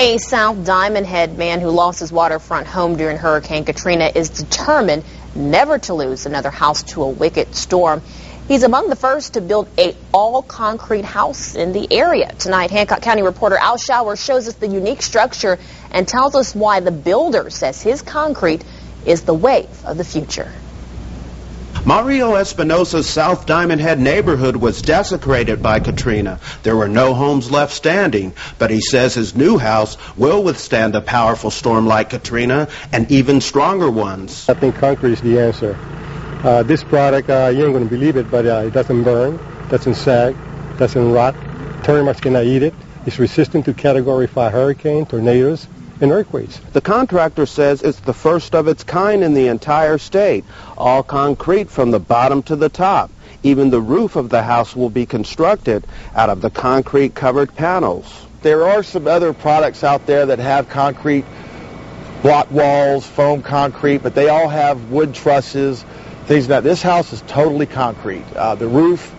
A South Diamond Head man who lost his waterfront home during Hurricane Katrina is determined never to lose another house to a wicked storm. He's among the first to build a all-concrete house in the area. Tonight, Hancock County reporter Al Showers shows us the unique structure and tells us why the builder says his concrete is the wave of the future. Mario Espinosa's South Diamond Head neighborhood was desecrated by Katrina. There were no homes left standing, but he says his new house will withstand a powerful storm like Katrina and even stronger ones. I think concrete is the answer. Uh, this product, uh, you ain't going to believe it, but uh, it doesn't burn, doesn't sag, doesn't rot. Termites cannot eat it. It's resistant to Category 5 hurricane, tornadoes, earthquakes. The contractor says it's the first of its kind in the entire state, all concrete from the bottom to the top. Even the roof of the house will be constructed out of the concrete covered panels. There are some other products out there that have concrete block walls, foam concrete, but they all have wood trusses, things like that. This house is totally concrete. Uh, the roof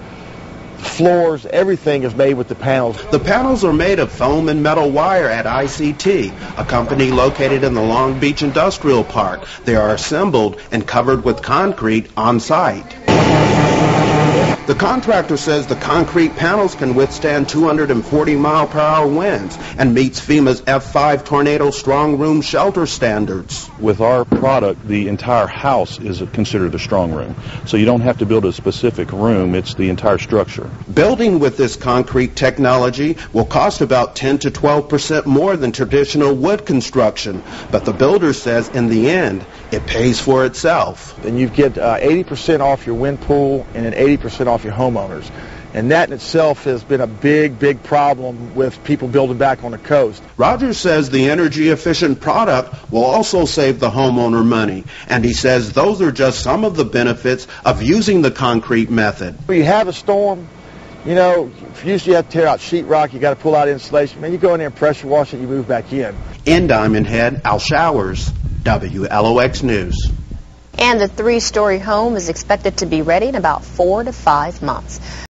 floors, everything is made with the panels. The panels are made of foam and metal wire at ICT, a company located in the Long Beach Industrial Park. They are assembled and covered with concrete on site. The contractor says the concrete panels can withstand 240 mile per hour winds and meets FEMA's F5 tornado strong room shelter standards. With our product, the entire house is considered a strong room. So you don't have to build a specific room, it's the entire structure. Building with this concrete technology will cost about 10 to 12 percent more than traditional wood construction, but the builder says in the end, it pays for itself. Then you get uh, 80% off your wind pool and then 80% off your homeowners. And that in itself has been a big, big problem with people building back on the coast. Rogers says the energy efficient product will also save the homeowner money. And he says those are just some of the benefits of using the concrete method. When you have a storm, you know, usually you have to tear out sheetrock, you got to pull out insulation. Man, you go in there and pressure wash it, you move back in. In Diamond Head, Al Showers, WLOX News. And the three-story home is expected to be ready in about four to five months.